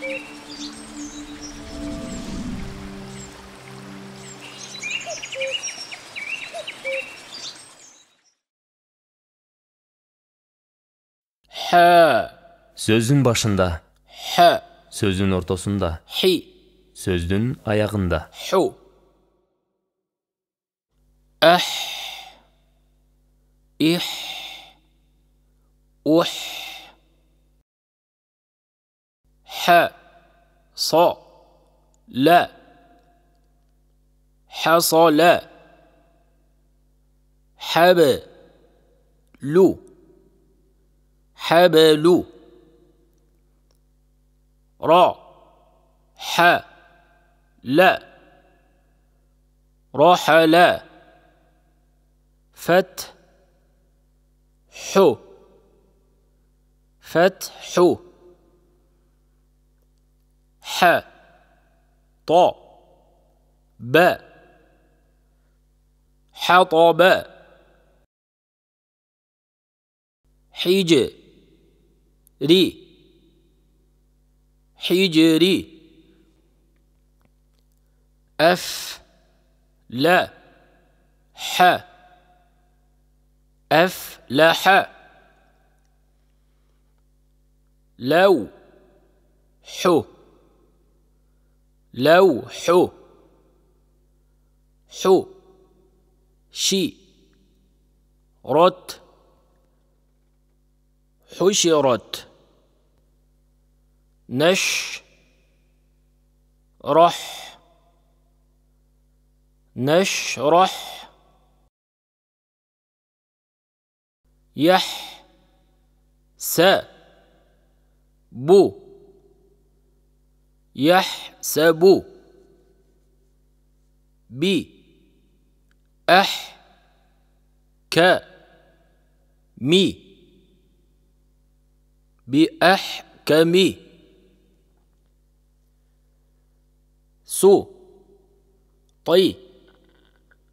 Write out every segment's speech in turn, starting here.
Хә. Сөздің башында. Хә. Сөздің ортасында. Хи. Сөздің аяғында. Ху. Ах. Их. Ух. ح ص لا حصل. حب لو. حبل. را. ح. لا رحل. فتح. فتح. ح. ط. ب. حطب. حج ري حجري أف. لا ح. أفلح لو. حو. لوح حو. شي. رت. حشرت. نش. رح. نشرح يح. س. بو. يحسب بي أح ك مي بأحكم سو طي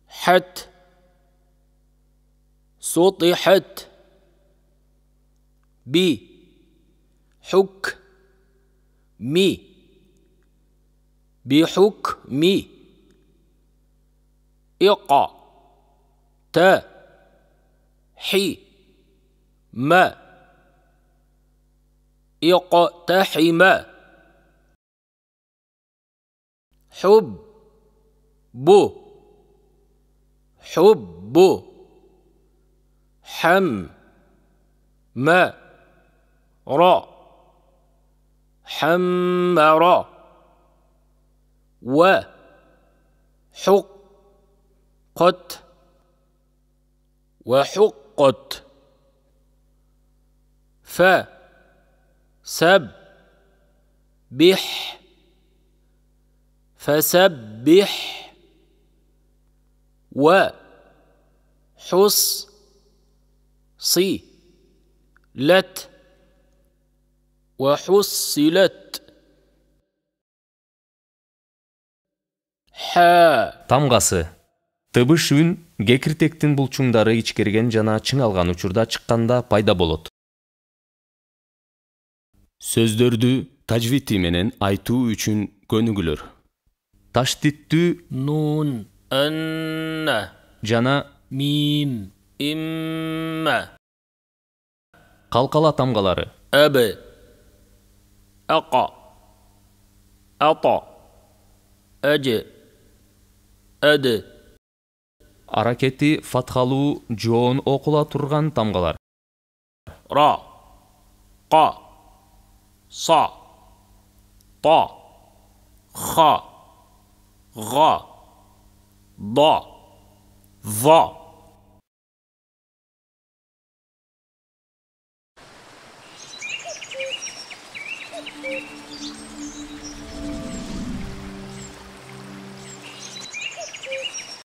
حت سطحت بي حك مي بحكم إقا تا حي. ما اقتحم. حب. بو حب. حم. ما را حمر. وحقت بح فسبح و حص صي لت وحصلت тамгасы. Тыбыш үн кекиртектин булчуңдары ичкерген жана чыңалган учурда чыкканда пайда болот. Сөздөрдү тажвити менен айтуу үчүн көнүгүүлөр таштиттүү нун н жана мим им калкала тамгалары. Эб око әді Аракетті фатхалуу жоғын оқыла тұрған тамғалар. ра. Қа. Са. Та. Ха ға. Да. Ва.